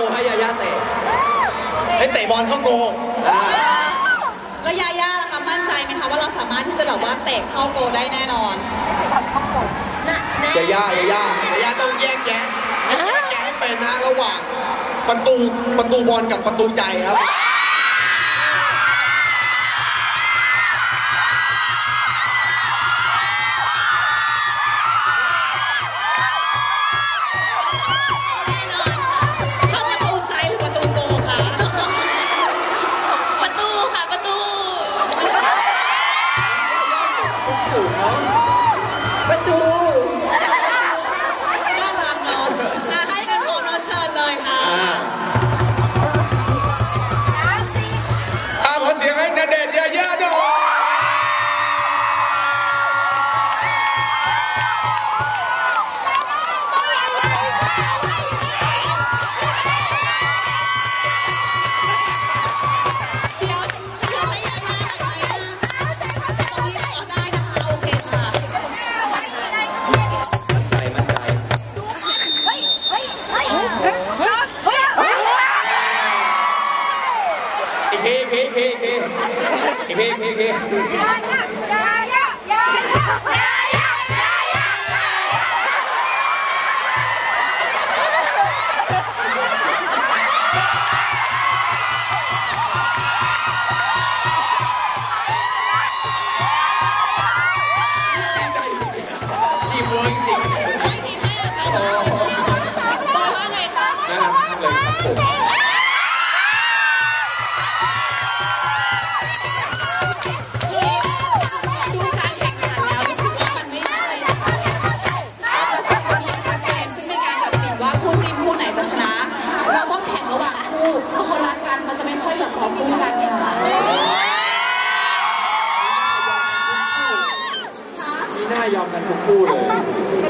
ลให้ยาย่าเตะให้เตะบอลเข้าโกแล้วยาย่าล่ะคะมั่นใจไหมคะว่าเราสามารถที่จะแบบว่าเตะเข้าโกได้แน่นอนน่ะแน่ยาย่ายาย่ายาย่าต้องแยกแยะแยกแยะให้เป็นนะระหว่างประตูประตูบอลกับประตูใจครับ ประตู อีกทีอีกทีอี น่ายอมกันทุกคู่เลย